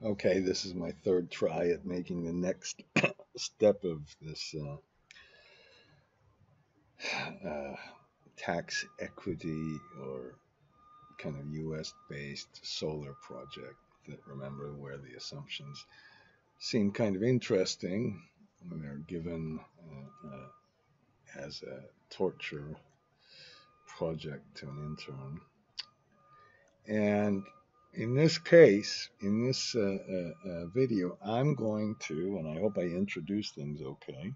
Okay, this is my third try at making the next step of this uh, uh, tax equity or kind of US based solar project that remember where the assumptions seem kind of interesting when they're given uh, uh, as a torture project to an intern. And in this case, in this uh, uh, uh, video, I'm going to, and I hope I introduce things okay,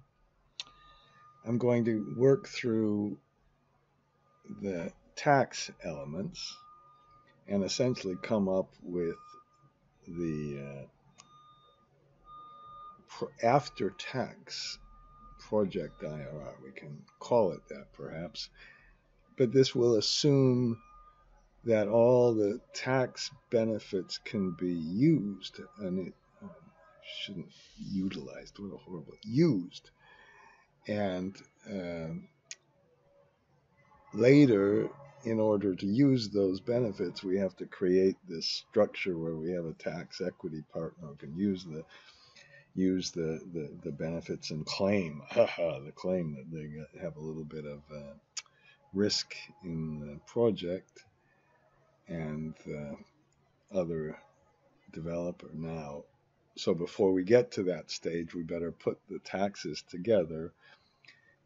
I'm going to work through the tax elements and essentially come up with the uh, after tax project IRR. We can call it that perhaps, but this will assume that all the tax benefits can be used and it um, shouldn't utilized. What a horrible used. And um, later in order to use those benefits we have to create this structure where we have a tax equity partner who can use the use the the, the benefits and claim the claim that they have a little bit of uh, risk in the project and the other developer now. So before we get to that stage, we better put the taxes together.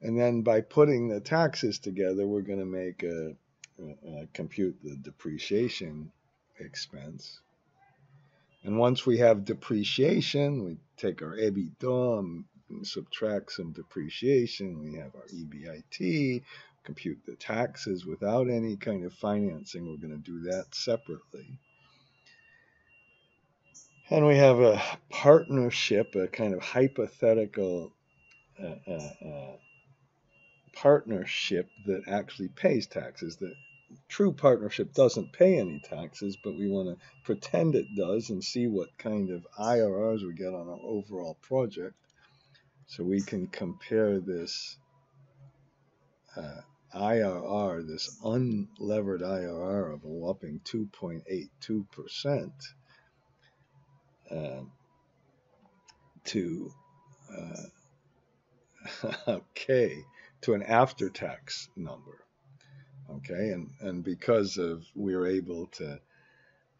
And then by putting the taxes together, we're going to make a, a, a compute the depreciation expense. And once we have depreciation, we take our EBITDA and subtract some depreciation. We have our EBIT, compute the taxes without any kind of financing. We're going to do that separately. And we have a partnership, a kind of hypothetical uh, uh, uh, partnership that actually pays taxes. The true partnership doesn't pay any taxes, but we want to pretend it does and see what kind of IRRs we get on our overall project. So we can compare this uh, IRR, this unlevered IRR of a whopping 2.82%, uh, to uh, okay to an after tax number okay? And and because of we're able to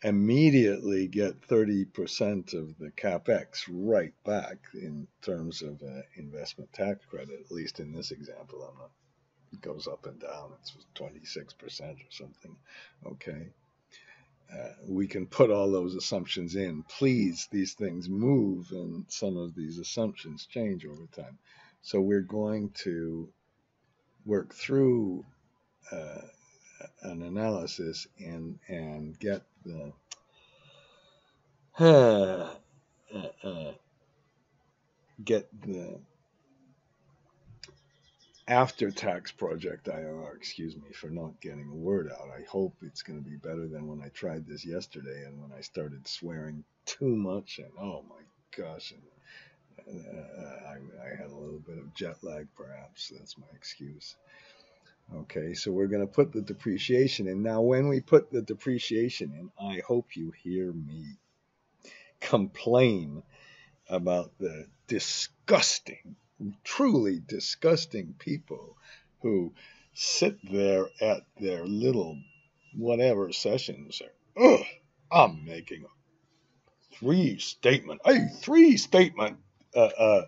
immediately get 30% of the capex right back in terms of uh, investment tax credit at least in this example i'm not goes up and down. It's 26% or something. Okay. Uh, we can put all those assumptions in. Please, these things move and some of these assumptions change over time. So we're going to work through uh, an analysis and and get the uh, uh get the after tax project IRR. Excuse me for not getting a word out. I hope it's going to be better than when I tried this yesterday and when I started swearing too much and oh my gosh, and uh, I, I had a little bit of jet lag perhaps. That's my excuse. Okay, so we're going to put the depreciation in. Now, when we put the depreciation in, I hope you hear me complain about the disgusting truly disgusting people who sit there at their little whatever sessions. Ugh, I'm making a three statement, a three statement uh, uh,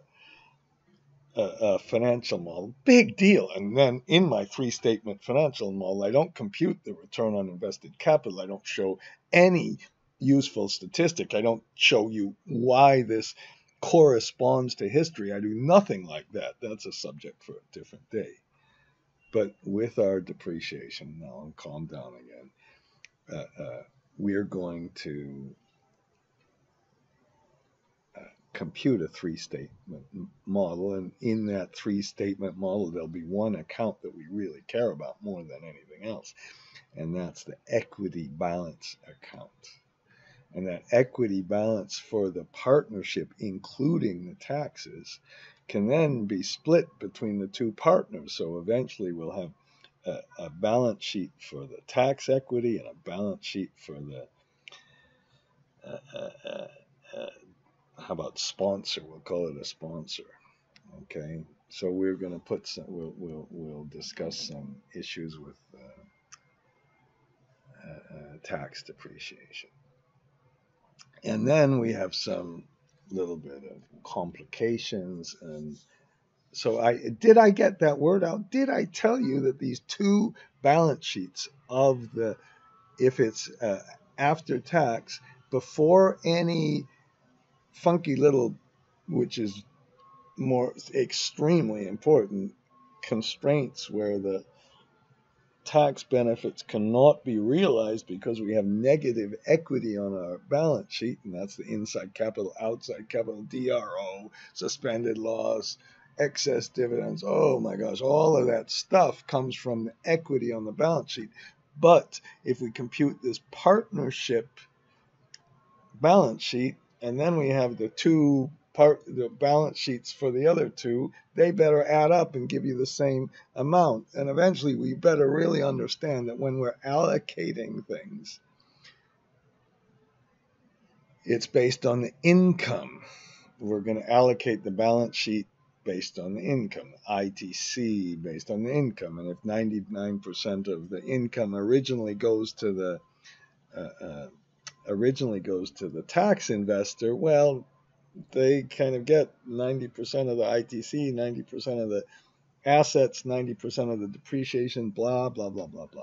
uh, uh, financial model, big deal. And then in my three statement financial model, I don't compute the return on invested capital. I don't show any useful statistic. I don't show you why this corresponds to history. I do nothing like that. That's a subject for a different day. But with our depreciation, now I'm down again, uh, uh, we're going to uh, compute a three statement model. And in that three statement model, there'll be one account that we really care about more than anything else. And that's the equity balance account and that equity balance for the partnership, including the taxes, can then be split between the two partners. So eventually we'll have a, a balance sheet for the tax equity and a balance sheet for the uh, uh, how about sponsor? We'll call it a sponsor. Okay, so we're going to put some. We'll we'll we'll discuss some issues with uh, uh, uh, tax depreciation, and then we have some little bit of complications and. So I did I get that word out? Did I tell you that these two balance sheets of the if it's uh, after tax before any funky little, which is more extremely important, constraints where the tax benefits cannot be realized because we have negative equity on our balance sheet, and that's the inside capital, outside capital, DRO, suspended loss, excess dividends. Oh my gosh, all of that stuff comes from the equity on the balance sheet. But if we compute this partnership balance sheet, and then we have the two part the balance sheets for the other two, they better add up and give you the same amount. And eventually we better really understand that when we're allocating things, it's based on the income. We're going to allocate the balance sheet based on the income, ITC based on the income. And if 99% of the income originally goes to the uh, uh, originally goes to the tax investor, well, they kind of get 90% of the ITC, 90% of the assets, 90% of the depreciation, blah, blah, blah, blah, blah.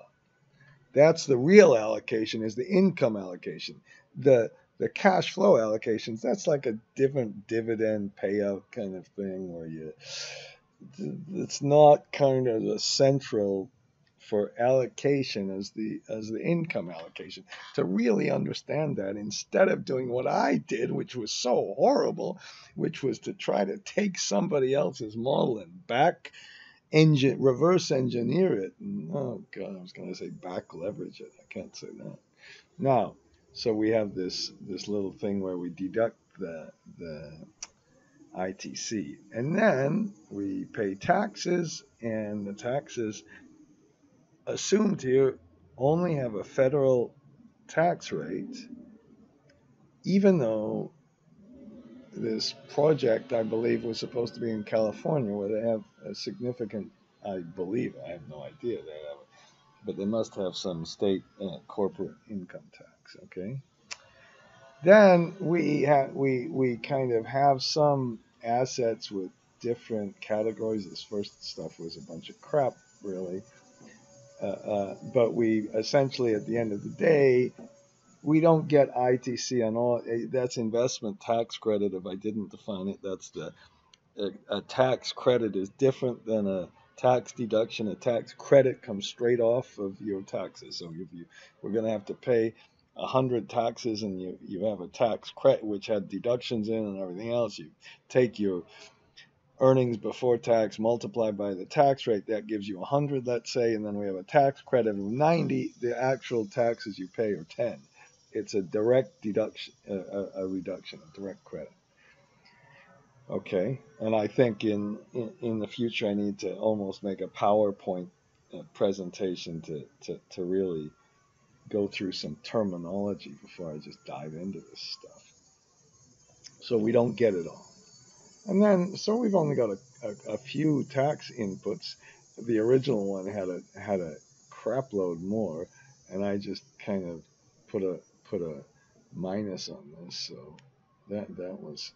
That's the real allocation, is the income allocation. The the cash flow allocations, that's like a different dividend payout kind of thing where you it's not kind of the central for allocation as the as the income allocation. To really understand that instead of doing what I did which was so horrible which was to try to take somebody else's model and back engine reverse engineer it. And, oh god I was going to say back leverage it. I can't say that. Now so we have this this little thing where we deduct the the ITC and then we pay taxes and the taxes assumed here only have a federal tax rate, even though this project, I believe, was supposed to be in California, where they have a significant, I believe, I have no idea, they have, but they must have some state uh, corporate income tax. Okay. Then we have we we kind of have some assets with different categories. This first stuff was a bunch of crap, really. Uh, uh, but we essentially, at the end of the day, we don't get ITC on all. Eh, that's investment tax credit. If I didn't define it, that's the a, a tax credit is different than a tax deduction. A tax credit comes straight off of your taxes. So if you we're going to have to pay a hundred taxes and you you have a tax credit which had deductions in and everything else, you take your earnings before tax multiplied by the tax rate, that gives you 100, let's say, and then we have a tax credit of 90. The actual taxes you pay are 10. It's a direct deduction, a, a reduction, a direct credit. Okay, and I think in, in, in the future I need to almost make a PowerPoint uh, presentation to, to, to really go through some terminology before I just dive into this stuff. So we don't get it all. And then, so we've only got a, a, a, few tax inputs. The original one had a had a crap load more, and I just kind of put a put a minus on this. So that that was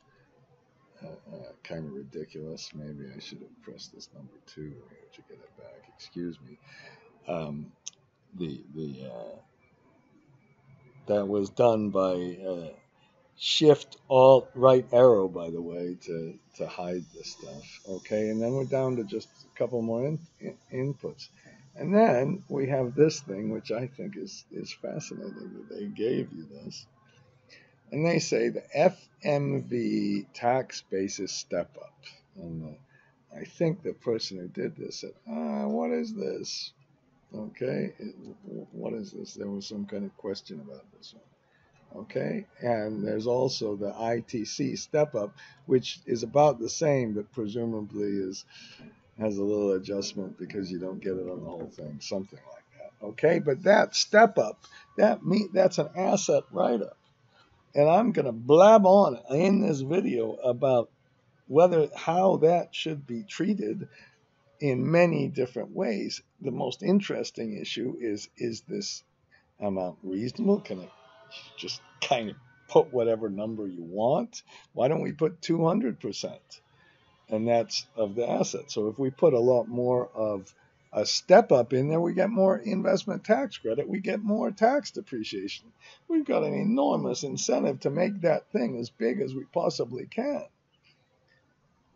uh, uh, kind of ridiculous. Maybe I should have pressed this number two here to get it back. Excuse me. Um, the the uh, that was done by uh, shift alt right arrow by the way to to hide this stuff okay? And then we're down to just a couple more in, in, inputs. And then we have this thing which i think is is fascinating that they gave you this. And they say the fmv tax basis step up. And the, i think the person who did this said ah what is this? Okay what is this? There was some kind of question about this one okay and there's also the ITC step up which is about the same but presumably is has a little adjustment because you don't get it on the whole thing something like that okay but that step up that me that's an asset write up and I'm going to blab on in this video about whether how that should be treated in many different ways. The most interesting issue is is this amount reasonable? Can it just kind of put whatever number you want? Why don't we put 200%? And that's of the asset. So if we put a lot more of a step up in there, we get more investment tax credit, we get more tax depreciation. We've got an enormous incentive to make that thing as big as we possibly can.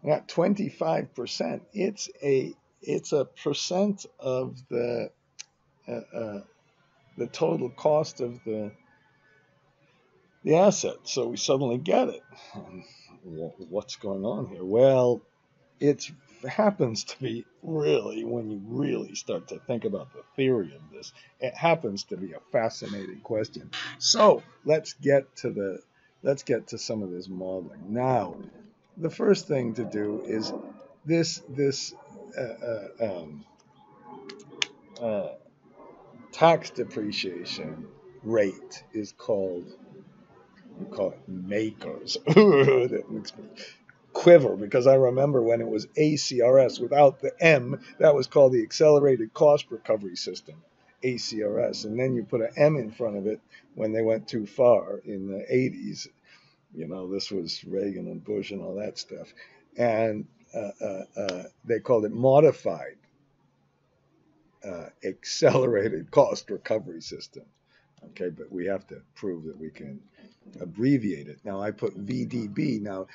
At 25%, it's a it's a percent of the uh, uh, the total cost of the the asset. So we suddenly get it. What's going on here? Well, it happens to be really, when you really start to think about the theory of this, it happens to be a fascinating question. So let's get to the let's get to some of this modeling now. The first thing to do is this this uh, uh, um, uh, tax depreciation rate is called we call it MACRS. that makes me quiver because I remember when it was ACRS without the M, that was called the Accelerated Cost Recovery System, ACRS. And then you put an M in front of it when they went too far in the 80s. You know, this was Reagan and Bush and all that stuff. And uh, uh, uh, they called it modified uh, accelerated cost recovery system. Okay, but we have to prove that we can abbreviate it. Now I put VDB. Now,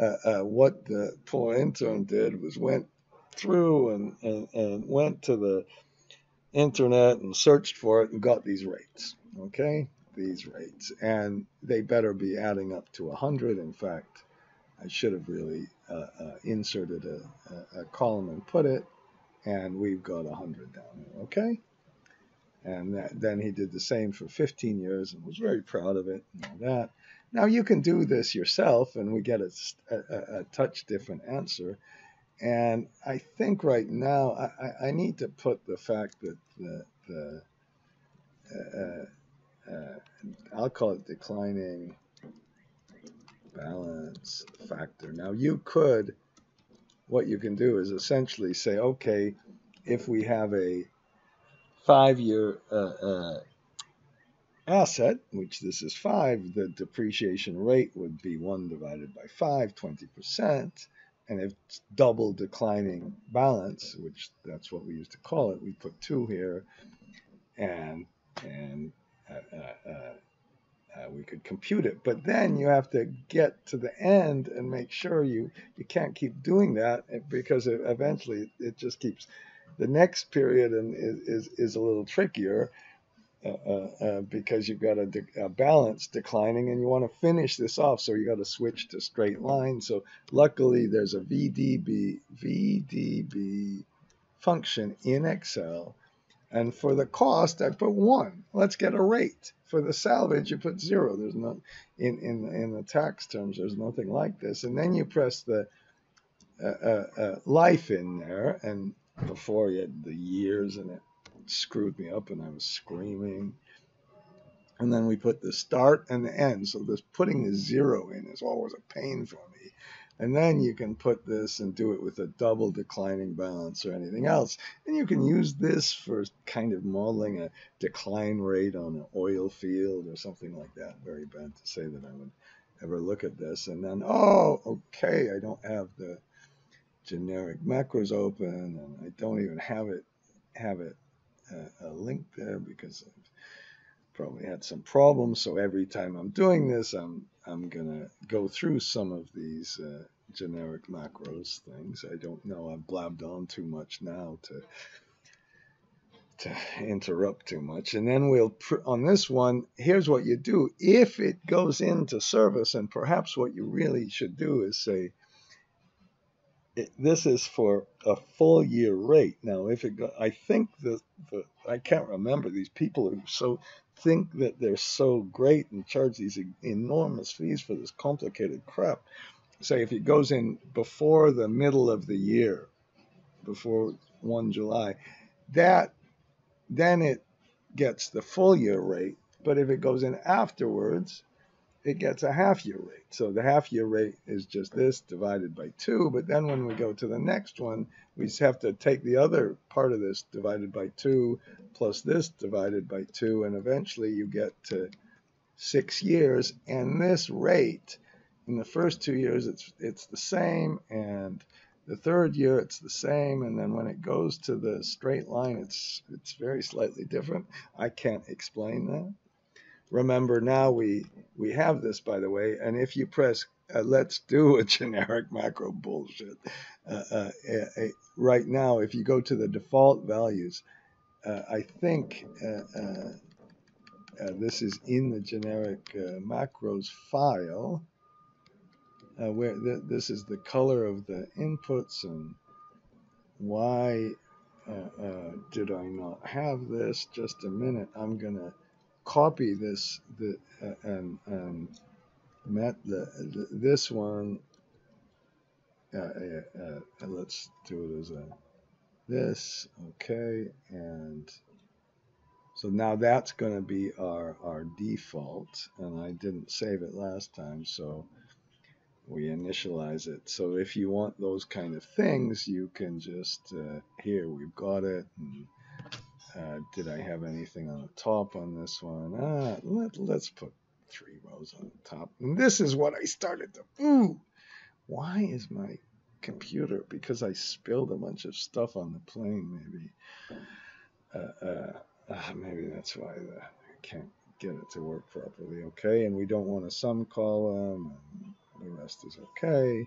uh, uh, what the poor intern did was went through and, and, and went to the internet and searched for it and got these rates. Okay, these rates, and they better be adding up to 100. In fact, I should have really uh, uh, inserted a, a, a column and put it and we've got 100 down here, okay? And that, then he did the same for 15 years and was very proud of it and all that. Now you can do this yourself, and we get a, a, a touch different answer. And I think right now I, I need to put the fact that the, the uh, uh, I'll call it declining balance factor. Now you could what you can do is essentially say, okay, if we have a five-year uh, uh, asset, which this is five, the depreciation rate would be one divided by five, 20%. And if it's double declining balance, which that's what we used to call it, we put two here, and and uh, uh, uh uh, we could compute it. But then you have to get to the end and make sure you you can't keep doing that because it, eventually it just keeps. The next period and is, is, is a little trickier uh, uh, uh because you've got a, de- a, balance declining and you want to finish this off. So you got to switch to straight line. So luckily there's a VDB VDB function in Excel. And for the cost, I put one. Let's get a rate for the salvage, you put zero. There's no in in in the tax terms. There's nothing like this. And then you press the uh, uh, uh, life in there, and before you had the years, and it screwed me up, and I was screaming. And then we put the start and the end. So this putting the zero in is always a pain for me. And then you can put this and do it with a double declining balance or anything else. And you can use this for kind of modeling a decline rate on an oil field or something like that. Very bad to say that I would ever look at this. And then, oh, okay, I don't have the generic macros open and I don't even have it have it uh, link there because I've probably had some problems. So every time I'm doing this, I'm I'm gonna go through some of these uh, generic macros things. I don't know. I've blabbed on too much now to to interrupt too much. And then we'll on this one. Here's what you do if it goes into service, and perhaps what you really should do is say. This is for a full year rate. Now, if it, go, I think the, the, I can't remember these people who so think that they're so great and charge these enormous fees for this complicated crap. Say if it goes in before the middle of the year, before 1 July, that then it gets the full year rate. But if it goes in afterwards, it gets a half year rate. So the half year rate is just this divided by 2. But then when we go to the next one, we have to take the other part of this divided by 2 plus this divided by 2. And eventually you get to 6 years. And this rate, in the first two years, it's, it's the same. And the third year, it's the same. And then when it goes to the straight line, it's, it's very slightly different. I can't explain that remember now we we have this by the way and if you press uh, let's do a generic macro bullshit uh, uh, uh, uh right now if you go to the default values uh, I think this is in the generic macros file where th this is the color of the inputs and why did I not have this? Just a minute I'm gonna copy this the, uh, and, and met the, the, this one. Uh, uh, uh, let's do it as a this okay and so now that's going to be our our default and I didn't save it last time so we initialize it. So if you want those kind of things you can just uh, here we've got it and uh, did I have anything on the top on this one? Ah, let, let's put three rows on the top. And this is what I started to, ooh, why is my computer, because I spilled a bunch of stuff on the plane, maybe. Uh, uh, uh, maybe that's why the, I can't get it to work properly. Okay, and we don't want a sum column, the rest is okay.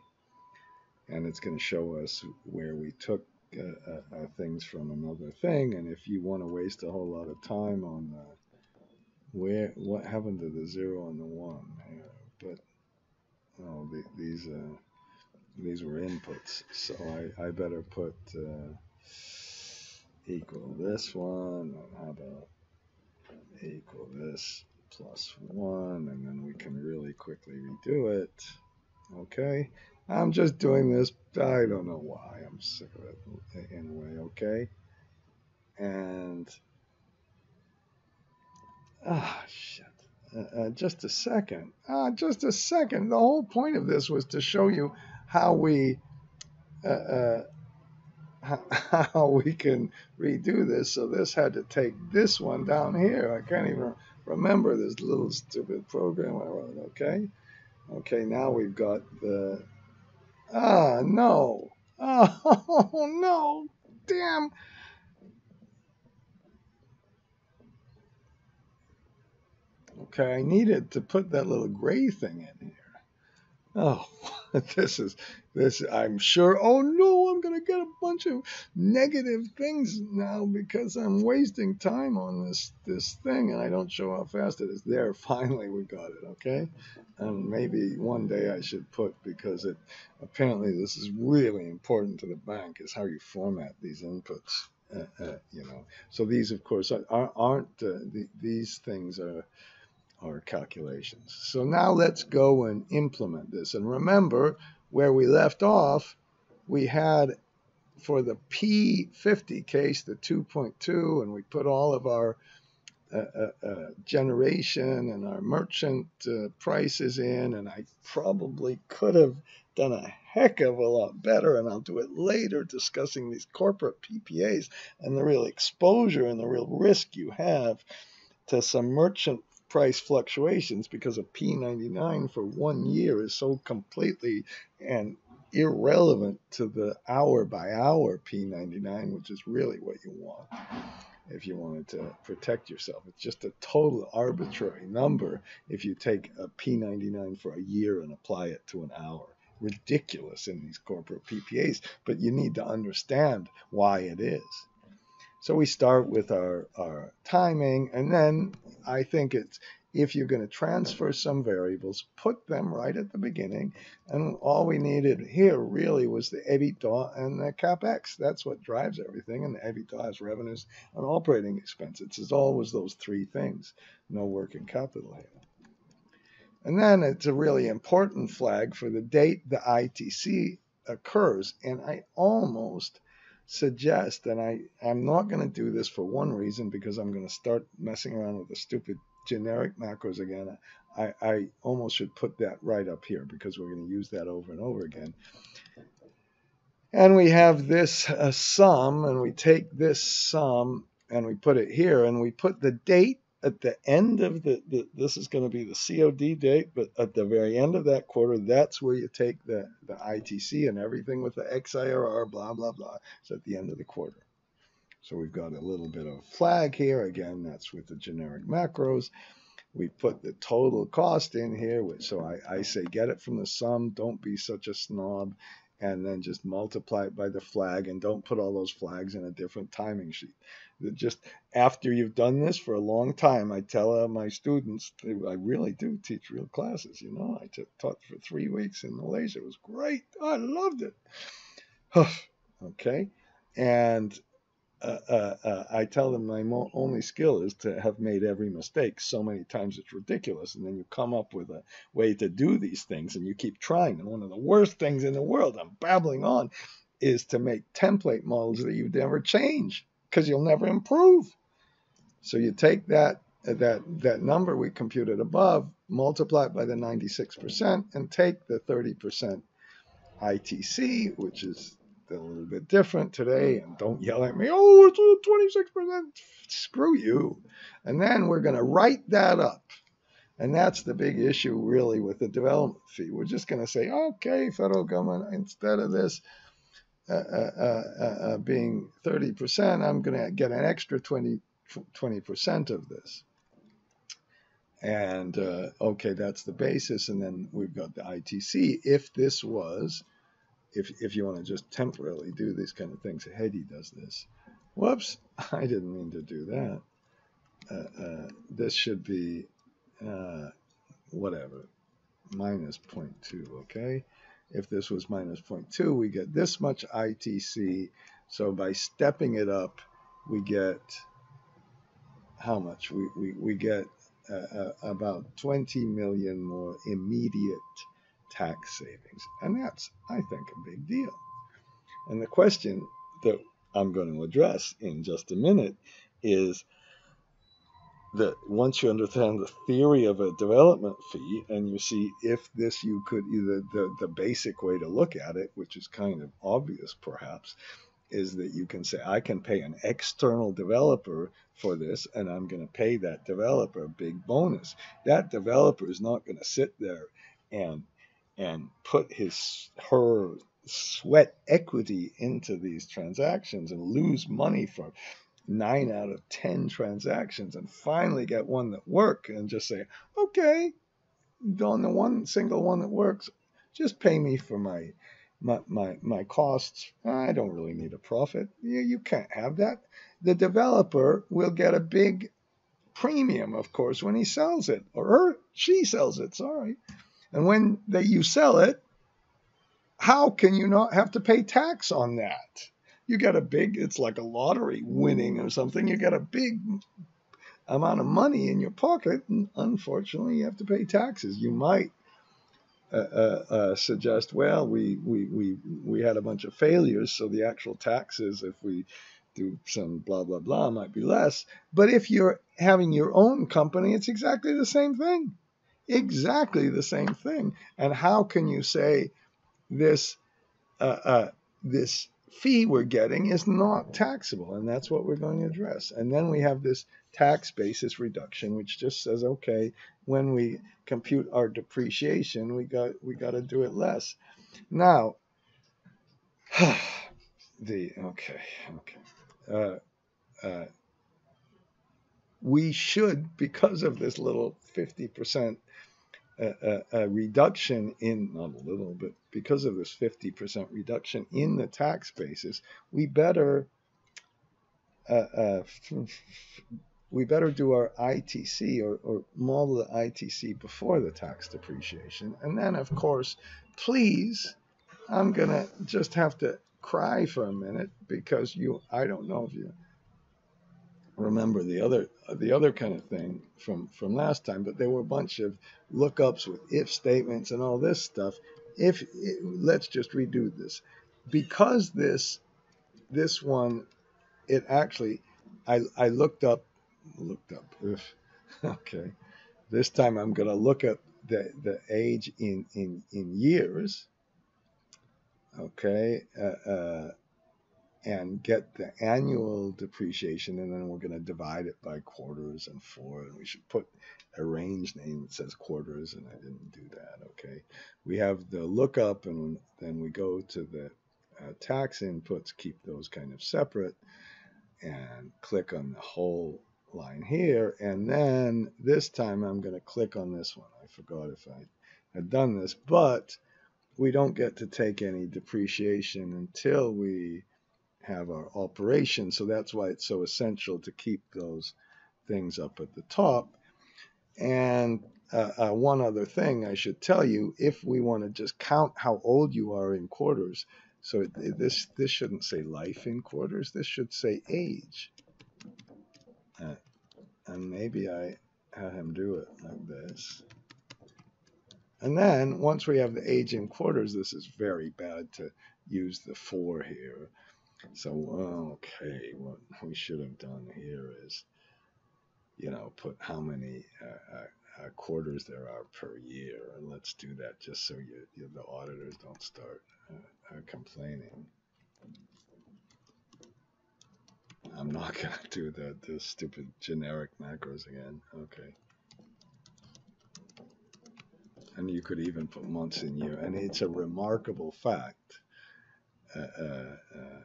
And it's going to show us where we took uh, uh, uh, things from another thing. And if you want to waste a whole lot of time on uh, where what happened to the zero and the one, but oh, the, these uh, these were inputs, so I, I better put uh, equal this one, and how about equal this plus one, and then we can really quickly redo it. Okay, I'm just doing this. I don't know why. I'm sick of it anyway, okay? And, ah, shit. Uh, uh, just a second. Ah, just a second. The whole point of this was to show you how we, uh, uh how we can redo this. So this had to take this one down here. I can't even remember this little stupid program I wrote. Okay. Okay. Now we've got the No. Oh, no. Damn. Okay, I needed to put that little gray thing in here. Oh, this is this. I'm sure. Oh no, I'm gonna get a bunch of negative things now because I'm wasting time on this this thing, and I don't show how fast it is. There, finally, we got it. Okay, and maybe one day I should put because it apparently this is really important to the bank is how you format these inputs. Uh, uh, you know, so these of course aren't uh, the, these things are our calculations. So now let's go and implement this. And remember where we left off, we had for the P50 case, the 2.2, and we put all of our uh, uh, uh, generation and our merchant uh, prices in, and I probably could have done a heck of a lot better, and I'll do it later discussing these corporate PPAs and the real exposure and the real risk you have to some merchant price fluctuations because a P99 for one year is so completely and irrelevant to the hour by hour P99, which is really what you want if you wanted to protect yourself. It's just a total arbitrary number if you take a P99 for a year and apply it to an hour. Ridiculous in these corporate PPAs, but you need to understand why it is. So we start with our, our timing, and then I think it's if you're going to transfer some variables, put them right at the beginning. And all we needed here really was the EBITDA and the CapEx. That's what drives everything. And the EBITDA is revenues and operating expenses. It's always those three things. No working capital here. And then it's a really important flag for the date the ITC occurs. And I almost suggest, and I, I'm not going to do this for one reason, because I'm going to start messing around with the stupid generic macros again. I, I almost should put that right up here because we're going to use that over and over again. And we have this uh, sum, and we take this sum and we put it here, and we put the date at the end of the, the this is going to be the COD date, but at the very end of that quarter, that's where you take the, the ITC and everything with the XIRR, blah, blah, blah. It's at the end of the quarter. So we've got a little bit of flag here. Again, that's with the generic macros. We put the total cost in here. So I, I say get it from the sum. Don't be such a snob. And then just multiply it by the flag and don't put all those flags in a different timing sheet just after you've done this for a long time, I tell my students, I really do teach real classes. You know, I taught for three weeks in Malaysia. It was great. I loved it. okay. And uh, uh, uh, I tell them my only skill is to have made every mistake so many times it's ridiculous. And then you come up with a way to do these things and you keep trying. And one of the worst things in the world, I'm babbling on, is to make template models that you never change because you'll never improve. So you take that that that number we computed above, multiply it by the 96%, and take the 30% ITC, which is a little bit different today. And don't yell at me, oh, it's 26%. Screw you. And then we're going to write that up. And that's the big issue, really, with the development fee. We're just going to say, okay, federal government, instead of this, uh, uh, uh, being 30%, I'm going to get an extra 20, 20% of this. And okay, that's the basis. And then we've got the ITC. If this was, if, if you want to just temporarily do these kind of things, Hedy does this. Whoops, I didn't mean to do that. Uh, uh, this should be uh, whatever, minus 0.2, okay? If this was minus 0.2, we get this much ITC. So by stepping it up, we get how much? We, we, we get uh, uh, about 20 million more immediate tax savings. And that's, I think, a big deal. And the question that I'm going to address in just a minute is that once you understand the theory of a development fee and you see if this you could either the, the basic way to look at it which is kind of obvious perhaps is that you can say i can pay an external developer for this and i'm going to pay that developer a big bonus that developer is not going to sit there and and put his her sweat equity into these transactions and lose money for nine out of 10 transactions and finally get one that work and just say, okay, on the one single one that works, just pay me for my my my, my costs. I don't really need a profit. You, you can't have that. The developer will get a big premium, of course, when he sells it, or her, she sells it, sorry. And when they, you sell it, how can you not have to pay tax on that? you get a big, it's like a lottery winning or something. You get a big amount of money in your pocket, and unfortunately, you have to pay taxes. You might uh, uh, uh, suggest, well, we, we, we, we had a bunch of failures, so the actual taxes, if we do some blah, blah, blah, might be less. But if you're having your own company, it's exactly the same thing. Exactly the same thing. And how can you say this, uh, uh, this fee we're getting is not taxable, and that's what we're going to address. And then we have this tax basis reduction, which just says, okay, when we compute our depreciation, we got we got to do it less. Now, the okay, okay. Uh, uh, we should, because of this little 50% a, a, reduction in, not a little, but because of this 50% reduction in the tax basis, we better uh, uh, we better do our ITC or, or model the ITC before the tax depreciation. And then, of course, please, I'm going to just have to cry for a minute because you, I don't know if you remember the other the other kind of thing from from last time but there were a bunch of lookups with if statements and all this stuff. If let's just redo this. Because this this one it actually i i looked up looked up if okay. This time I'm going to look at the, the age in, in, in years, okay, uh, uh, and get the annual depreciation, and then we're going to divide it by quarters and four, and we should put a range name that says quarters, and I didn't do that, okay. We have the lookup, and then we go to the uh, tax inputs, keep those kind of separate, and click on the whole line here. And then this time I'm going to click on this one. I forgot if I had done this, but we don't get to take any depreciation until we have our operation. So that's why it's so essential to keep those things up at the top. And uh, uh, one other thing I should tell you, if we want to just count how old you are in quarters, so this this shouldn't say life in quarters, this should say age. Uh, and maybe I have him do it like this. And then once we have the age in quarters, this is very bad to use the four here. So, okay, what we should have done here is, you know, put how many uh, uh, uh quarters there are per year. And let's do that just so you, you the auditors don't start uh, uh, complaining. I'm not going to do the, the stupid generic macros again. Okay. And you could even put months in year. And it's a remarkable fact uh, uh, uh,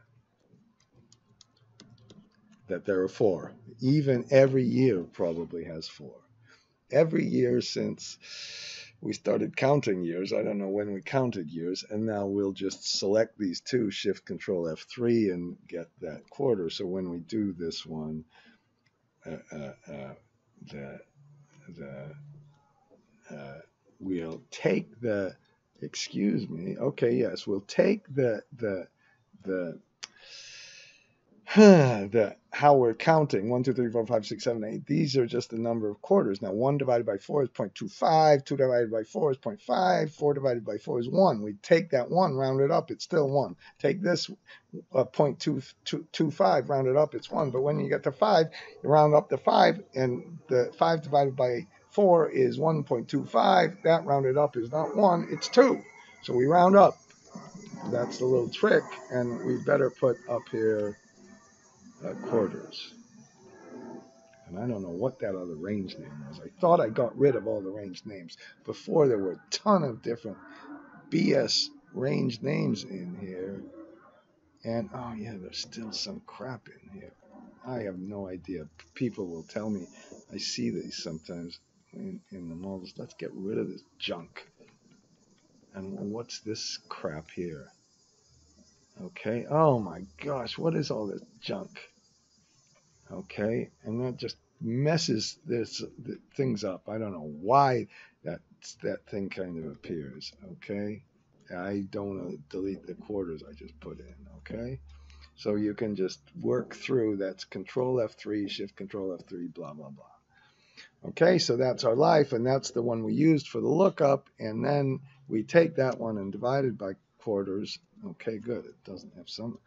that there are four. Even every year probably has four. Every year since we started counting years. I don't know when we counted years, and now we'll just select these two, Shift Control F3, and get that quarter. So when we do this one, uh, uh, uh, the the uh, we'll take the excuse me. Okay, yes, we'll take the the the the how we're counting. 1 2 3 4 5 6 7 8 these are just the number of quarters. Now 1 divided by 4 is 0.25 2 divided by 4 is 0.5 4 divided by 4 is 1 we take that 1 round it up it's still 1 take this uh, 0.25 round it up it's 1 but when you get to 5 you round up to 5 and the 5 divided by 4 is 1.25 that rounded up is not 1 it's 2 so we round up. That's the little trick and we better put up here uh, quarters. And I don't know what that other range name was. I thought I got rid of all the range names. Before there were a ton of different BS range names in here. And oh yeah, there's still some crap in here. I have no idea. People will tell me. I see these sometimes in, in the models. Let's get rid of this junk. And what's this crap here? Okay. Oh my gosh, what is all this junk? Okay? And that just messes this things up. I don't know why that that thing kind of appears okay? I don't delete the quarters i just put in okay? So you can just work through that's control f3 shift control f3 blah blah blah. Okay so that's our life and that's the one we used for the lookup and then we take that one and divide it by quarters. Okay good it doesn't have some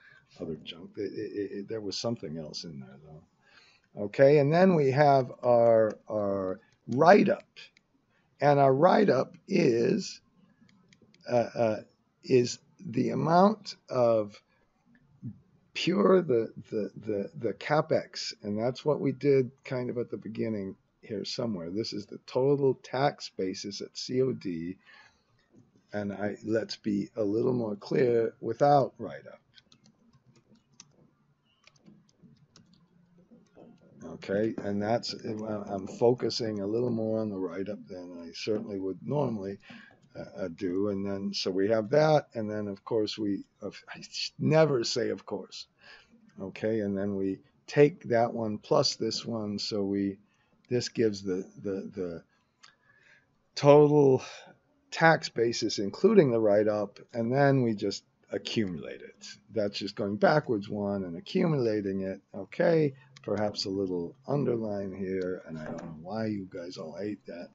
other junk. It, it, it, there was something else in there though. Okay, and then we have our, our write-up. And our write-up is, uh, uh, is the amount of pure the, the, the, the capex. And that's what we did kind of at the beginning here somewhere. This is the total tax basis at COD. And I let's be a little more clear without write-up. Okay and that's i'm focusing a little more on the write-up than i certainly would normally uh, uh, do and then so we have that and then of course we uh, i never say of course. Okay and then we take that one plus this one so we this gives the the the total tax basis including the write-up and then we just accumulate it. That's just going backwards one and accumulating it. Okay perhaps a little underline here, and I don't know why you guys all hate that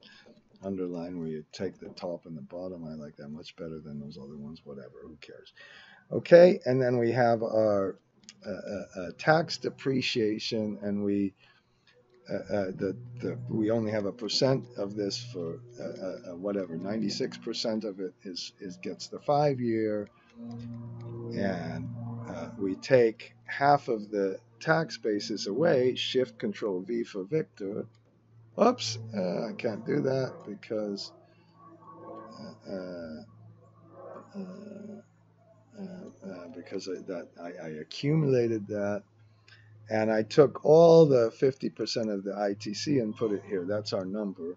underline where you take the top and the bottom. I like that much better than those other ones, whatever, who cares. Okay, and then we have our uh, uh, uh tax depreciation, and we uh, uh, the, the, we only have a percent of this for uh, whatever 96% of it is, is gets the five year and we take half of the tax basis away shift control V for Victor oops uh, I can't do that because uh, uh, because I, that I, I accumulated that and I took all the 50% of the ITC and put it here. That's our number.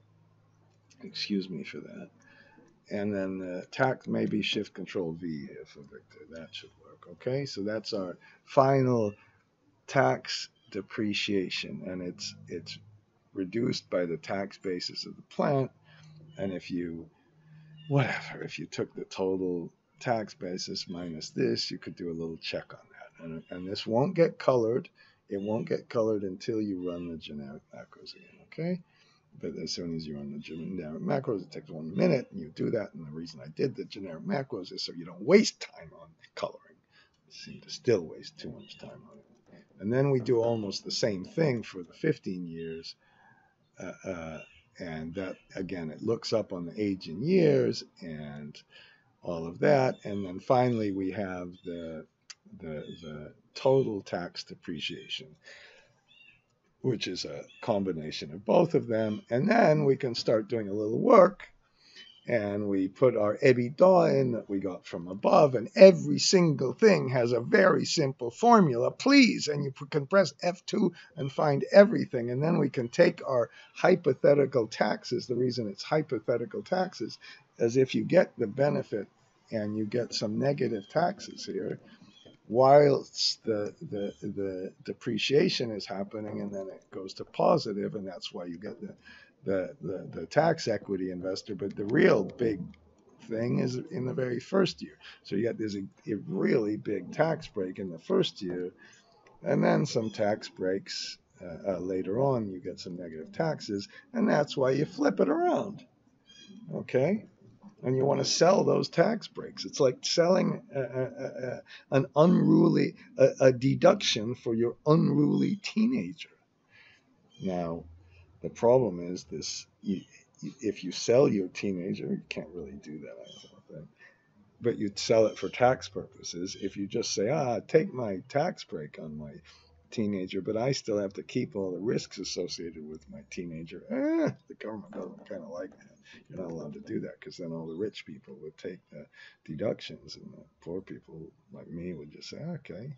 Excuse me for that. And then the tax maybe shift control V here for Victor. That should work. Okay, so that's our final tax depreciation, and it's it's reduced by the tax basis of the plant. And if you whatever, if you took the total tax basis minus this, you could do a little check on that. And, and this won't get colored it won't get colored until you run the generic macros again, okay? But as soon as you run the generic macros, it takes one minute, and you do that. And the reason I did the generic macros is so you don't waste time on coloring. You seem to still waste too much time on it. And then we do almost the same thing for the 15 years. Uh, uh, and that, again, it looks up on the age in years and all of that. And then finally, we have the the, the total tax depreciation, which is a combination of both of them. And then we can start doing a little work and we put our EBITDA in that we got from above, and every single thing has a very simple formula, please. And you can press F2 and find everything. And then we can take our hypothetical taxes, the reason it's hypothetical taxes, as if you get the benefit and you get some negative taxes here, whilst the, the, the depreciation is happening and then it goes to positive and that's why you get the, the, the, the tax equity investor. But the real big thing is in the very first year. So you get there's a, a really big tax break in the first year and then some tax breaks uh, uh, later on. You get some negative taxes and that's why you flip it around. Okay and you want to sell those tax breaks. It's like selling a, a, a, an unruly a, deduction for your unruly teenager. Now, the problem is this: you, if you sell your teenager, you can't really do that. I don't But you'd sell it for tax purposes. If you just say, "Ah, take my tax break on my teenager, but I still have to keep all the risks associated with my teenager," eh, the government doesn't kind of like that you're not allowed to do that because then all the rich people would take the deductions and the poor people like me would just say, okay,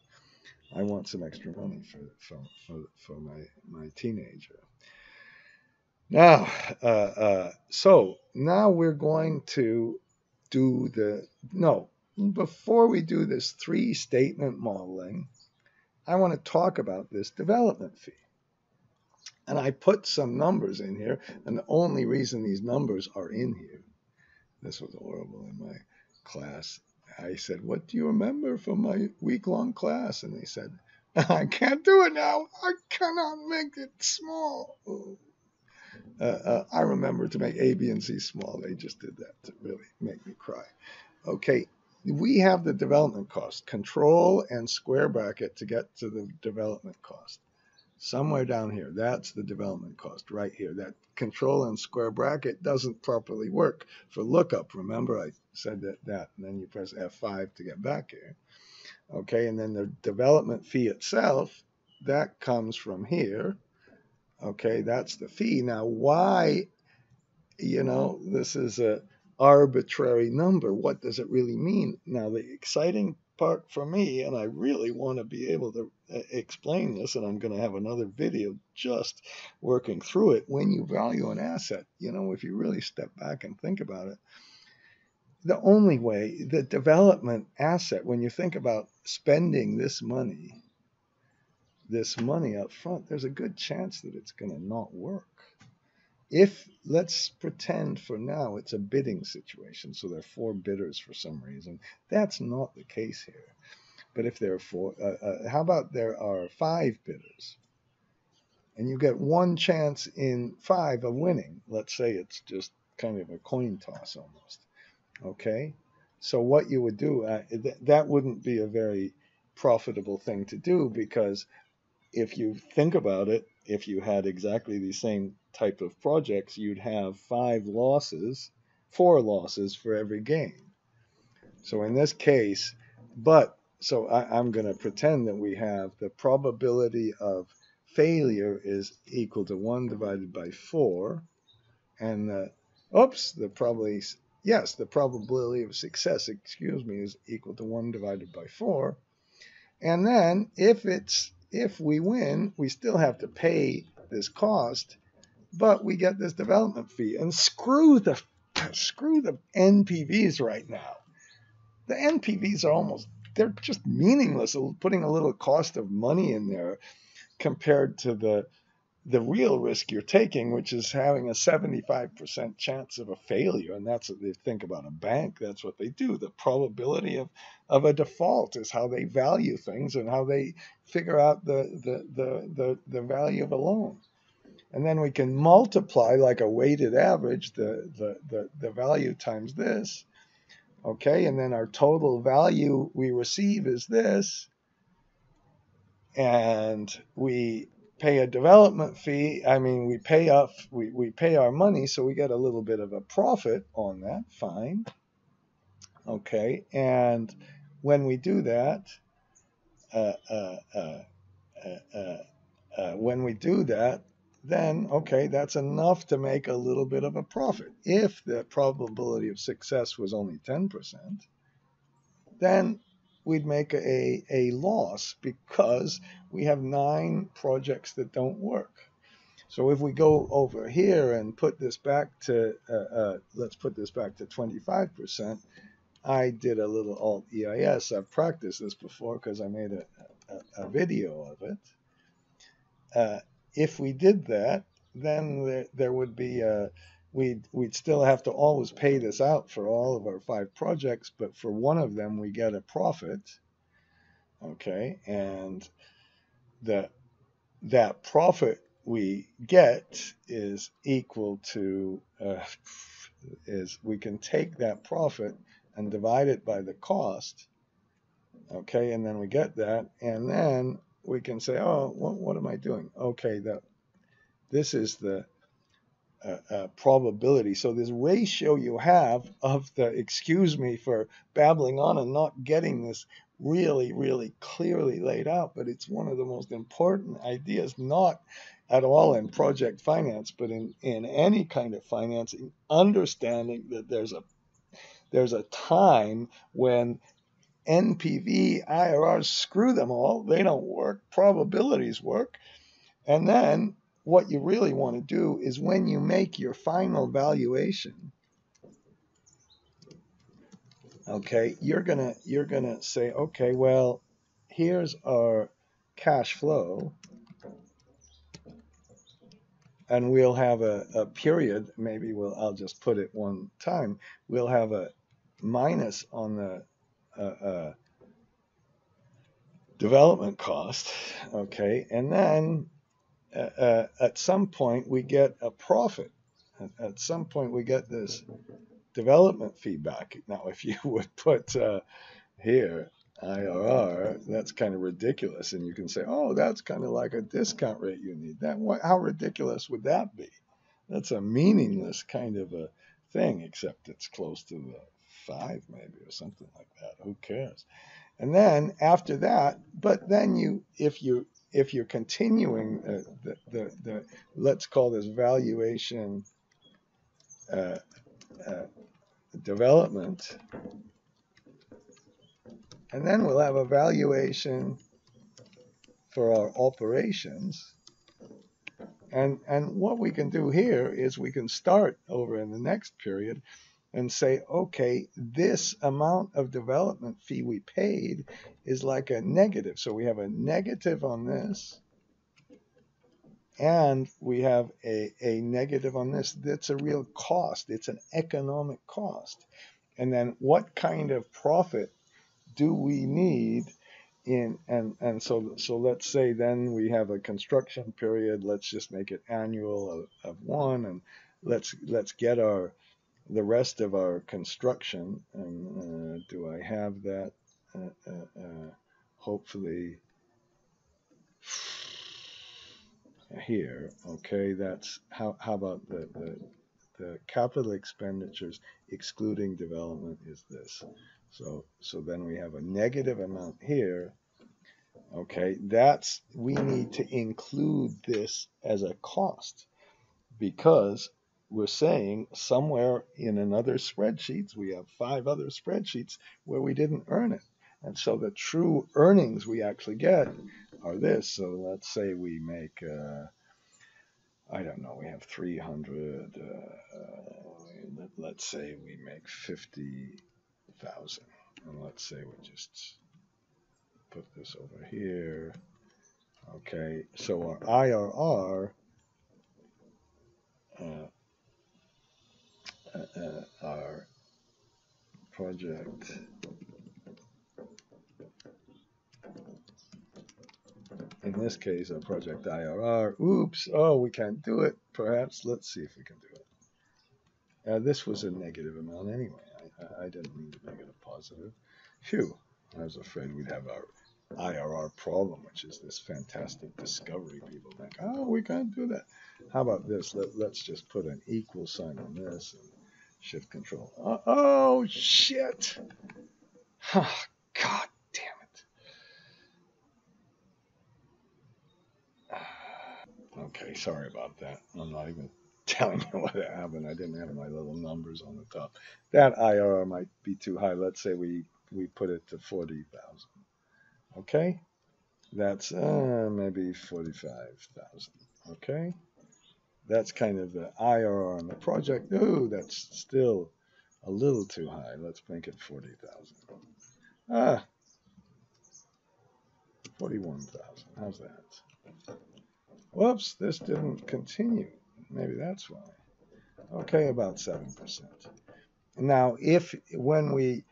I want some extra money for for for, for my my teenager. Now, uh, uh, so now we're going to do the no. Before we do this three statement modeling, I want to talk about this development fee. And I put some numbers in here, and the only reason these numbers are in here, this was horrible in my class. I said, What do you remember from my week long class? And they said, I can't do it now. I cannot make it small. Uh, uh, I remember to make A, B, and C small. They just did that to really make me cry. Okay, we have the development cost, control and square bracket to get to the development cost somewhere down here. That's the development cost right here. That control and square bracket doesn't properly work for lookup. Remember I said that, that, and then you press F5 to get back here. Okay, and then the development fee itself, that comes from here. Okay, that's the fee. Now, why, you know, this is a arbitrary number. What does it really mean? Now, the exciting part for me, and I really want to be able to uh, explain this, and I'm going to have another video just working through it. When you value an asset, you know, if you really step back and think about it, the only way, the development asset, when you think about spending this money, this money up front, there's a good chance that it's going to not work if let's pretend for now it's a bidding situation, so there are four bidders for some reason, that's not the case here. But if there are four, uh, uh, how about there are five bidders? And you get one chance in five of winning. Let's say it's just kind of a coin toss almost. Okay? So what you would do, uh, th that wouldn't be a very profitable thing to do because if you think about it, if you had exactly the same type of projects, you'd have five losses, four losses for every gain. So in this case, but so I, am going to pretend that we have the probability of failure is equal to 1 divided by 4. And the, oops, the probability, yes, the probability of success, excuse me, is equal to 1 divided by 4. And then if it's if we win, we still have to pay this cost, but we get this development fee. And screw the screw the NPVs right now. The NPVs are almost they're just meaningless. Putting a little cost of money in there compared to the the real risk you're taking, which is having a 75% chance of a failure. And that's what they think about a bank. That's what they do. The probability of, of a default is how they value things and how they figure out the, the, the, the, the value of a loan. And then we can multiply like a weighted average, the, the, the, the value times this. Okay, and then our total value we receive is this. And we pay a development fee. I mean, we pay up, we, we pay our money, so we get a little bit of a profit on that. Fine. Okay, and when we do that, uh, uh, uh, uh, uh when we do that, then okay, that's enough to make a little bit of a profit. If the probability of success was only 10%, then we'd make a, a loss because we have nine projects that don't work. So if we go over here and put this back to, uh, uh, let's put this back to 25%, I did a little alt EIS. I've practiced this before because I made a, a, a, video of it. Uh, if we did that, then there, there would be a, we'd we'd still have to always pay this out for all of our five projects, but for one of them we get a profit. Okay, and the that profit we get is equal to uh, is we can take that profit and divide it by the cost. Okay, and then we get that, and then we can say, oh, what, what am I doing? Okay, that this is the uh, uh, probability. So this ratio you have of the, excuse me for babbling on and not getting this really, really clearly laid out, but it's one of the most important ideas, not at all in project finance, but in, in any kind of financing, understanding that there's a there's a time when NPV, IRRs, screw them all. They don't work. Probabilities work. And then what you really want to do is when you make your final valuation, okay, you're gonna you're gonna say, okay, well, here's our cash flow, and we'll have a, a period. Maybe we'll I'll just put it one time. We'll have a minus on the uh, uh, development cost, okay, and then uh, uh, at some point we get a profit. At, some point we get this development feedback. Now, if you would put uh, here IRR, that's kind of ridiculous, and you can say, oh, that's kind of like a discount rate you need. That how ridiculous would that be? That's a meaningless kind of a thing, except it's close to the five maybe or something like that. Who cares? And then after that, but then you, if you if you're continuing uh, the, the, the, let's call this valuation uh, uh, development, and then we'll have a valuation for our operations. And, and what we can do here is we can start over in the next period and say, okay, this amount of development fee we paid is like a negative. So we have a negative on this, and we have a, a negative on this. That's a real cost. It's an economic cost. And then what kind of profit do we need in and and so so let's say then we have a construction period let's just make it annual of, of one and let's let's get our the rest of our construction. And uh, do I have that? Uh, uh, uh hopefully. here. Okay, that's how, how about the, the, the capital expenditures excluding development is this. So, so then we have a negative amount here. Okay, that's, we need to include this as a cost because we're saying somewhere in another spreadsheets, we have five other spreadsheets where we didn't earn it. And so the true earnings we actually get are this. So let's say we make, uh, I don't know, we have 300, uh, let, us say we make 50,000. And let's say we just put this over here. Okay, so our IRR, uh, uh, uh, our project in this case, our project IRR. Oops, oh, we can't do it. Perhaps, let's see if we can do it. Uh, this was a negative amount anyway. I, I didn't mean to make it a positive. Phew, I was afraid we'd have our IRR problem, which is this fantastic discovery. People think, oh, we can't do that. How about this? Let, us just put an equal sign on this and shift control. Uh, oh, shit. Oh, God damn it. Okay, sorry about that. I'm not even telling you what happened. I didn't have my little numbers on the top. That IRR might be too high. Let's say we, we put it to 40,000. Okay? That's uh, maybe 45,000. Okay? That's kind of the IRR on the project. Ooh, that's still a little too high. Let's make it 40,000. Ah, 41,000. How's that? Whoops, this didn't continue. Maybe that's why. Okay, about 7%. Now, if when we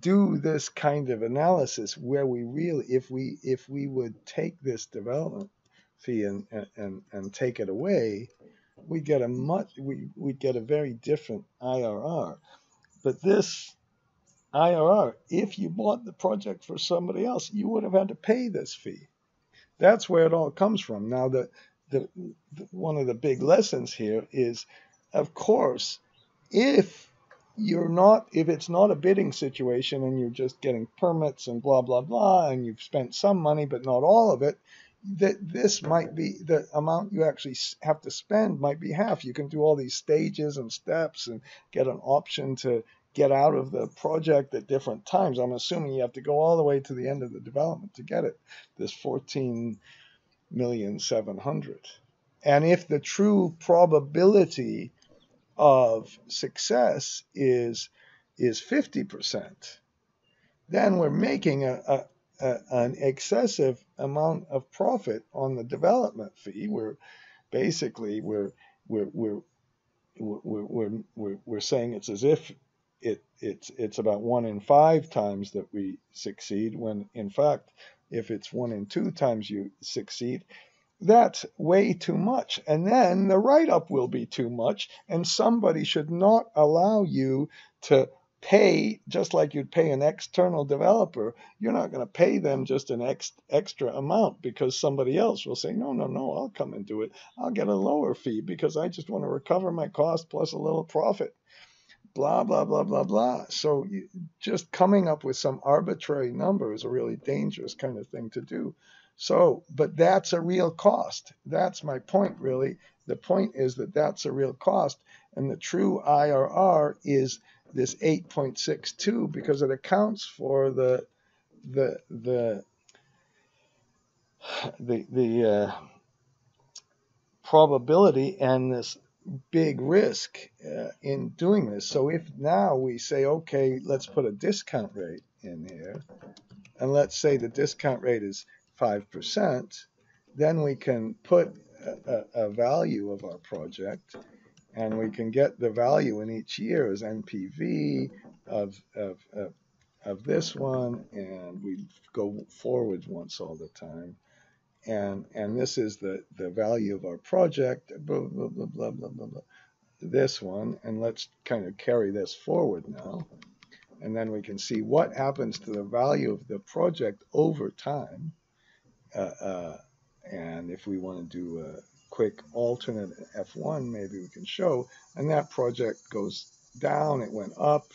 do this kind of analysis where we really if we if we would take this development fee and and and take it away we get a much we we get a very different IRR but this IRR if you bought the project for somebody else you would have had to pay this fee that's where it all comes from. Now, the, the, the one of the big lessons here is, of course, if you're not if it's not a bidding situation and you're just getting permits and blah blah blah and you've spent some money but not all of it that this might be the amount you actually have to spend might be half you can do all these stages and steps and get an option to get out of the project at different times. I'm assuming you have to go all the way to the end of the development to get it, this 14 million 700. And if the true probability of success is is 50%, then we're making a, a, a, an excessive amount of profit on the development fee. We're basically we're we're we're we're, we're, we're, we're saying it's as if it it's it's about one in five times that we succeed when in fact if it's one in two times you succeed that's way too much and then the write-up will be too much and somebody should not allow you to pay just like you'd pay an external developer you're not going to pay them just an ex, extra amount because somebody else will say no no no i'll come and do it i'll get a lower fee because i just want to recover my cost plus a little profit blah, blah, blah, blah, blah. So you, just coming up with some arbitrary number is a really dangerous kind of thing to do. So, but that's a real cost. That's my point, really. The point is that that's a real cost. And the true IRR is this 8.62 because it accounts for the, the, the, the, the uh, probability and this big risk uh, in doing this. So if now we say, okay, let's put a discount rate in here, and let's say the discount rate is 5%, then we can put a, a, value of our project and we can get the value in each year as NPV of, of, of, of this one and we go forward once all the time. And and this is the the value of our project blah blah blah blah blah blah, blah. this one and let's kind of carry this forward now. And then we can see what happens to the value of the project over time. Uh, uh, and if we want to do a quick alternate F1, maybe we can show, and that project goes down, it went up,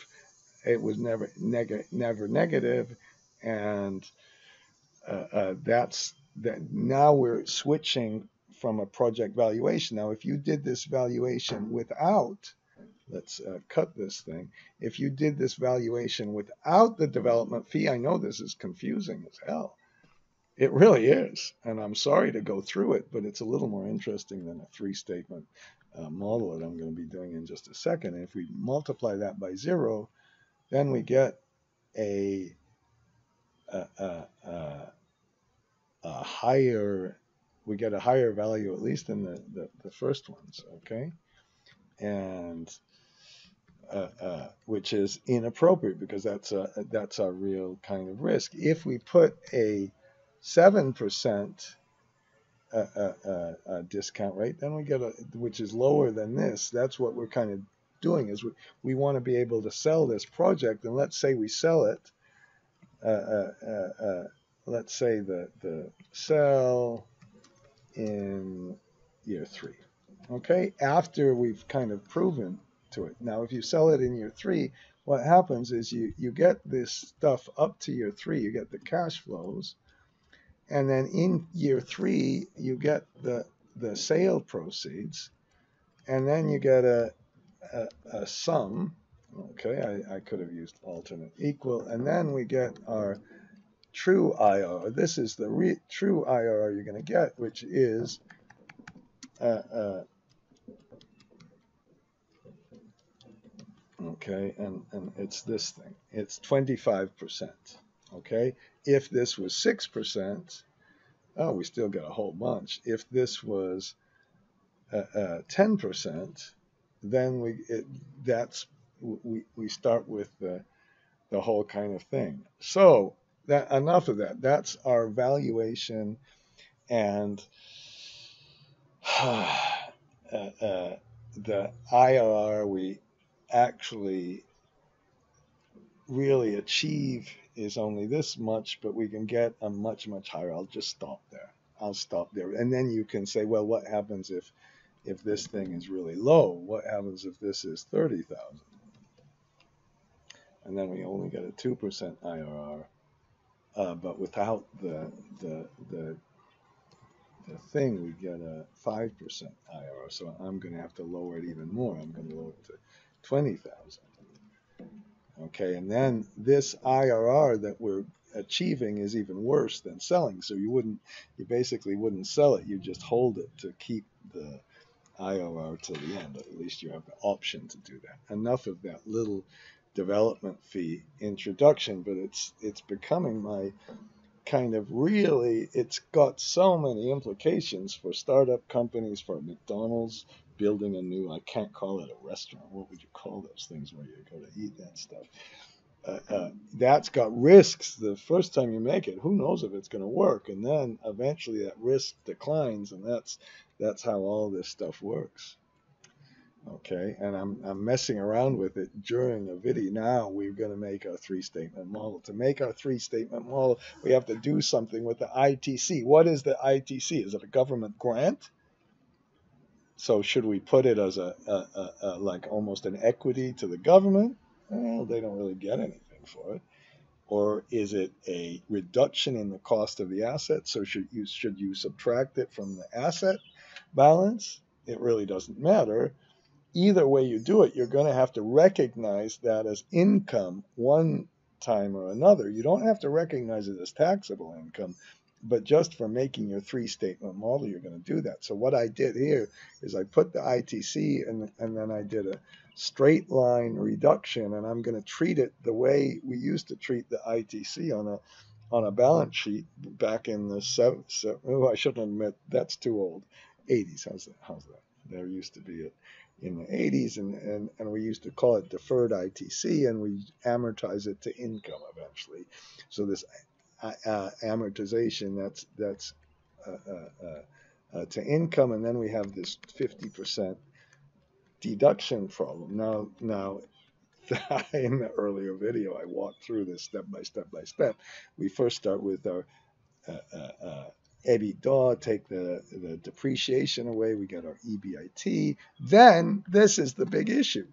it was never, neg never negative, and uh, uh, that's that now we're switching from a project valuation. Now, if you did this valuation without, let's uh, cut this thing. If you did this valuation without the development fee, I know this is confusing as hell. It really is. And I'm sorry to go through it, but it's a little more interesting than a three statement uh, model that I'm going to be doing in just a second. And if we multiply that by zero, then we get a, a, a, a, higher, we get a higher value, at least in the, the, the first ones, okay? And uh, uh, which is inappropriate because that's a that's a real kind of risk. If we put a seven percent uh, uh, uh, uh, discount rate, then we get a which is lower than this. That's what we're kind of doing is we, we want to be able to sell this project, and let's say we sell it. let's say the the sell in year three. Okay, after we've kind of proven to it. Now, if you sell it in year three, what happens is you you get this stuff up to year three. You get the cash flows and then in year three you get the the sale proceeds and then you get a, a, a sum. Okay I, I could have used alternate equal. And then we get our true IRR this is the re, true IRR you're going to get which is uh, uh, okay and and it's this thing. It's 25 percent okay if this was 6%, oh, we still got a whole bunch. If this was uh, uh, 10%, then we it, that's we, we start with the the whole kind of thing. So that enough of that. That's our valuation and uh, uh, the IRR we actually really achieve is only this much, but we can get a much, much higher. I'll just stop there. I'll stop there. And then you can say, well, what happens if if this thing is really low? What happens if this is 30,000? And then we only get a 2% IRR, uh, but without the, the, the, the thing, we get a 5% IRR. So I'm going to have to lower it even more. I'm going to lower it to 20,000. Okay, and then this IRR that we're achieving is even worse than selling. So you wouldn't, you basically wouldn't sell it. You just hold it to keep the IRR to the end. At least you have the option to do that. Enough of that little development fee introduction, but it's it's becoming my kind of really. It's got so many implications for startup companies, for McDonald's, building a new, I can't call it a restaurant. What would you call those things where you go to eat that stuff? Uh, uh, that's got risks the first time you make it. Who knows if it's going to work? And then eventually that risk declines, and that's that's how all this stuff works. Okay, and I'm, I'm messing around with it during a video. Now we're going to make our three statement model. To make our three statement model, we have to do something with the ITC. What is the ITC? Is it a government grant? So should we put it as a, a, a, a, like almost an equity to the government? Well, they don't really get anything for it. Or is it a reduction in the cost of the asset? So should you should you subtract it from the asset balance? It really doesn't matter. Either way you do it, you're going to have to recognize that as income one time or another. You don't have to recognize it as taxable income but just for making your three statement model, you're going to do that. So what I did here is I put the ITC and, and then I did a straight line reduction and I'm going to treat it the way we used to treat the ITC on a on a balance sheet back in the seven, seven oh, I shouldn't admit that's too old. 80s, how's that? How's that? There used to be it in the 80s and, and, and we used to call it deferred ITC and we amortize it to income eventually. So this uh, amortization that's that's uh, uh, uh, to income, and then we have this 50% deduction problem. Now, now, in the earlier video, I walked through this step by step by step. We first start with our EBITDA, take the, the depreciation away, we get our EBIT. Then this is the big issue.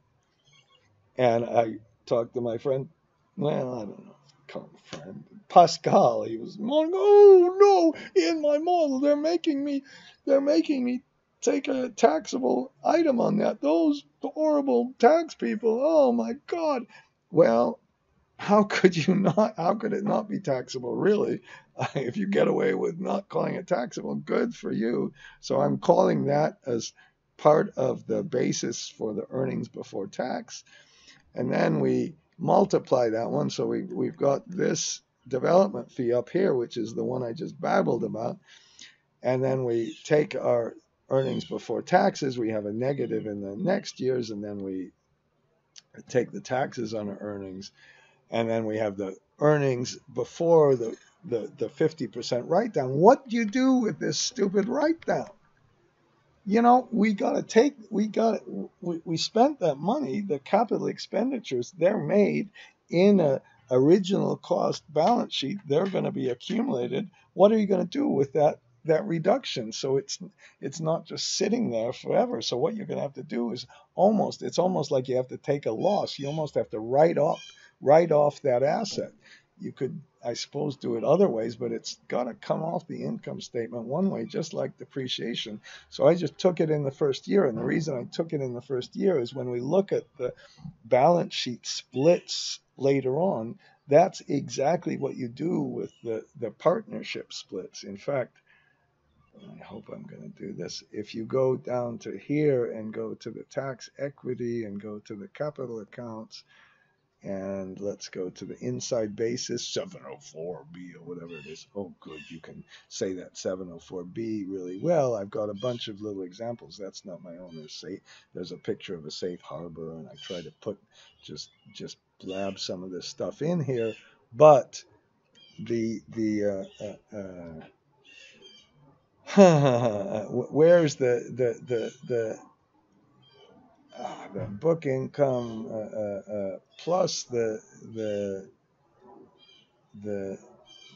And I talked to my friend, well, I don't know, call friend, Pascal. He was going, oh no, in my model, they're making me, they're making me take a taxable item on that. Those horrible tax people, oh my God. Well, how could you not, how could it not be taxable, really? if you get away with not calling it taxable, good for you. So I'm calling that as part of the basis for the earnings before tax. And then we multiply that one. So we, we've got this development fee up here, which is the one I just babbled about. And then we take our earnings before taxes. We have a negative in the next years, and then we take the taxes on our earnings. And then we have the earnings before the the, the 50% write down. What do you do with this stupid write down? You know, we got to take, we got, we, we spent that money, the capital expenditures, they're made in a original cost balance sheet. They're going to be accumulated. What are you going to do with that that reduction so it's it's not just sitting there forever so what you're going to have to do is almost it's almost like you have to take a loss you almost have to write off write off that asset you could, I suppose, do it other ways, but it's got to come off the income statement one way, just like depreciation. So I just took it in the first year. And the reason I took it in the first year is when we look at the balance sheet splits later on, that's exactly what you do with the, the partnership splits. In fact, I hope I'm going to do this. If you go down to here and go to the tax equity and go to the capital accounts, and let's go to the inside basis 704b or whatever it is. Oh good you can say that 704b really well. I've got a bunch of little examples. That's not my own there's, safe, there's a picture of a safe harbor and i try to put just just blab some of this stuff in here. But the the uh, uh, uh, where's the the the the uh, the book income uh, uh, uh, plus the the the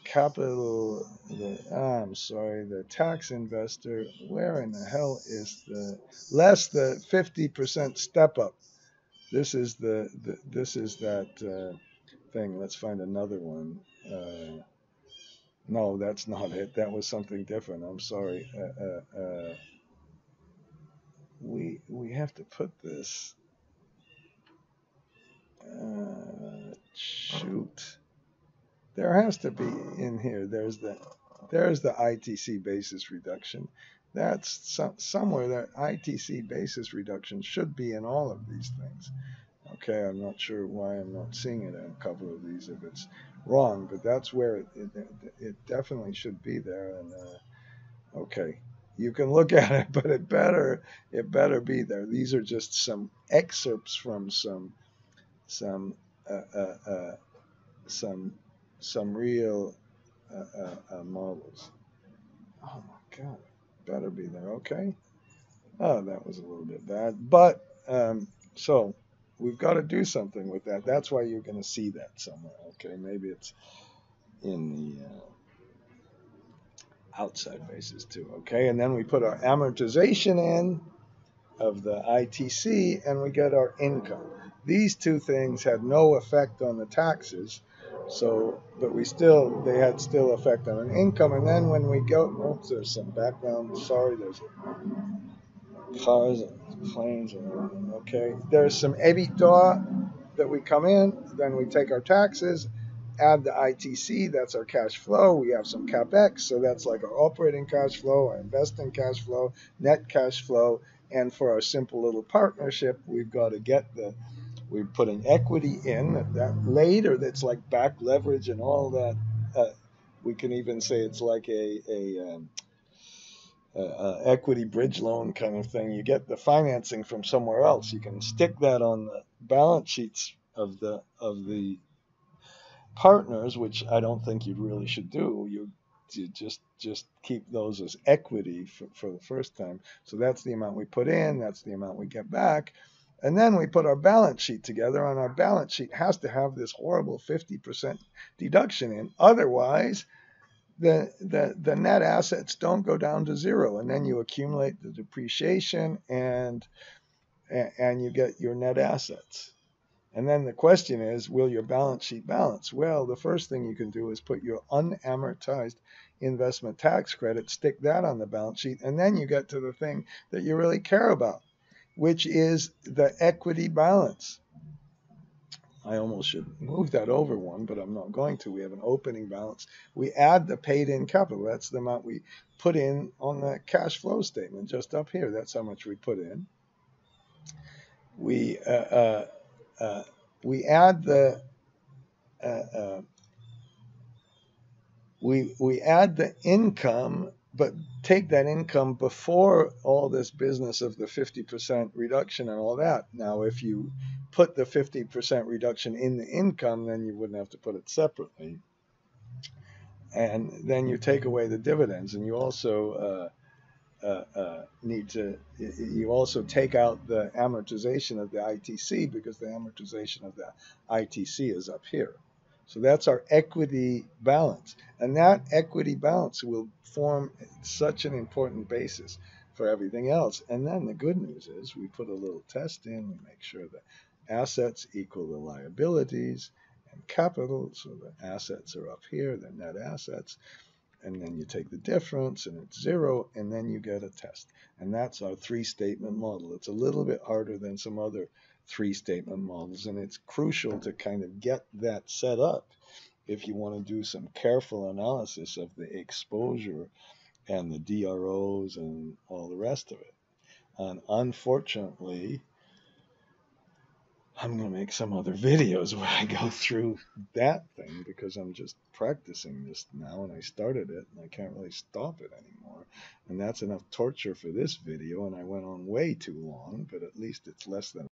capital the ah, I'm sorry the tax investor where in the hell is the less the 50% step up. This is the, the this is that uh, thing. Let's find another one. No that's not it. That was something different. I'm sorry we we have to put this uh, shoot. There has to be in here there's the there's the ITC basis reduction. That's some, somewhere that ITC basis reduction should be in all of these things. Okay I'm not sure why I'm not seeing it in a couple of these if it's wrong but that's where it, it, it definitely should be there and uh, okay you can look at it, but it better it better be there. These are just some excerpts from some some uh, uh, uh, some some real uh, uh, uh, models. Oh my God, better be there. Okay. Oh, that was a little bit bad, but um, so we've got to do something with that. That's why you're going to see that somewhere. Okay, maybe it's in the outside basis too, okay? And then we put our amortization in of the ITC and we get our income. These two things had no effect on the taxes. So, but we still, they had still effect on an income. And then when we go, oops, there's some background. Sorry, there's cars and planes and. Okay. There's some EBITDA that we come in. Then we take our taxes add the ITC, that's our cash flow. We have some capex, so that's like our operating cash flow, our investing cash flow, net cash flow. And for our simple little partnership, we've got to get the, we're putting equity in that, later that's like back leverage and all that. Uh, we can even say it's like a, a, um, a, a equity bridge loan kind of thing. You get the financing from somewhere else. You can stick that on the balance sheets of the of the partners, which I don't think you really should do. You, you just just keep those as equity for, for the first time. So that's the amount we put in. That's the amount we get back. And then we put our balance sheet together, and our balance sheet has to have this horrible 50% deduction in. Otherwise, the, the, the net assets don't go down to zero. And then you accumulate the depreciation and, and you get your net assets. And then the question is, will your balance sheet balance? Well, the first thing you can do is put your unamortized investment tax credit, stick that on the balance sheet, and then you get to the thing that you really care about, which is the equity balance. I almost should move that over one, but I'm not going to. We have an opening balance. We add the paid in capital. That's the amount we put in on the cash flow statement just up here. That's how much we put in. We uh, uh, uh, we add the uh, uh, we we add the income but take that income before all this business of the 50% reduction and all that. Now, if you put the 50% reduction in the income, then you wouldn't have to put it separately. And then you take away the dividends, and you also uh, uh, need to, you also take out the amortization of the ITC because the amortization of the ITC is up here. So that's our equity balance. And that equity balance will form such an important basis for everything else. And then the good news is we put a little test in, we make sure that assets equal the liabilities and capital. So the assets are up here, the net assets. And then you take the difference and it's zero, and then you get a test. And that's our three statement model. It's a little bit harder than some other three statement models. And it's crucial to kind of get that set up if you want to do some careful analysis of the exposure and the DROs and all the rest of it. And unfortunately, I'm going to make some other videos where I go through that thing because I'm just practicing this now and I started it and I can't really stop it anymore. And that's enough torture for this video and I went on way too long, but at least it's less than